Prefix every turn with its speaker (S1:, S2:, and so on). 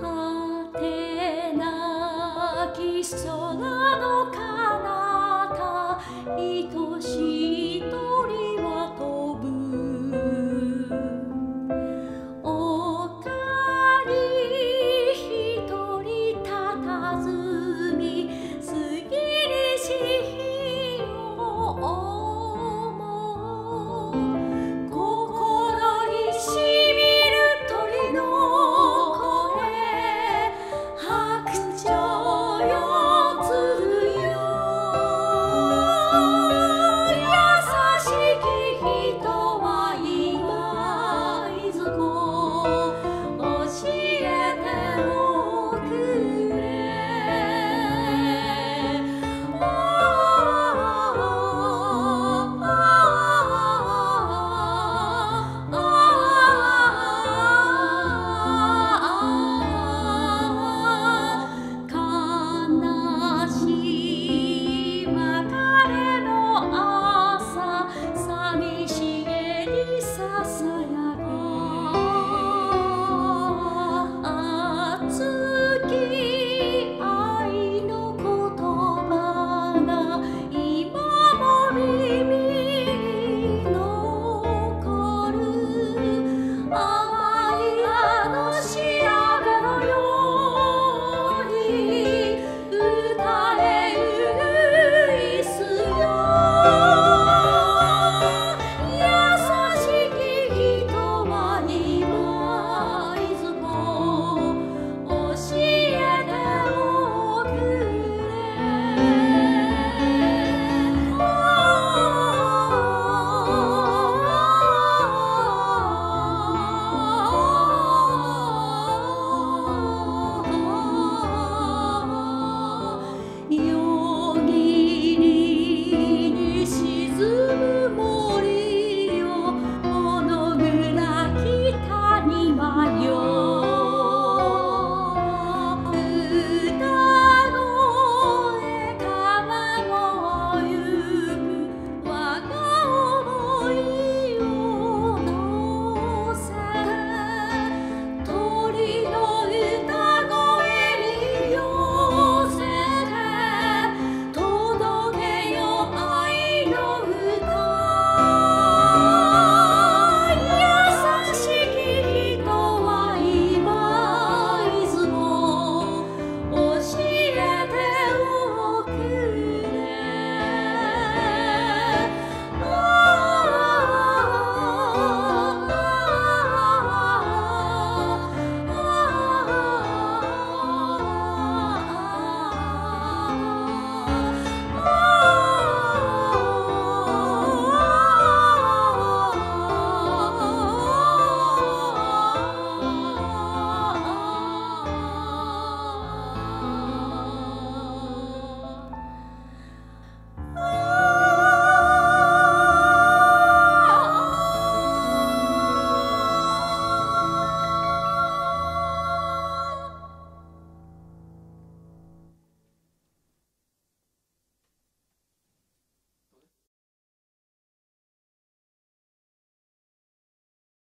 S1: 果てなき空の彼方愛しい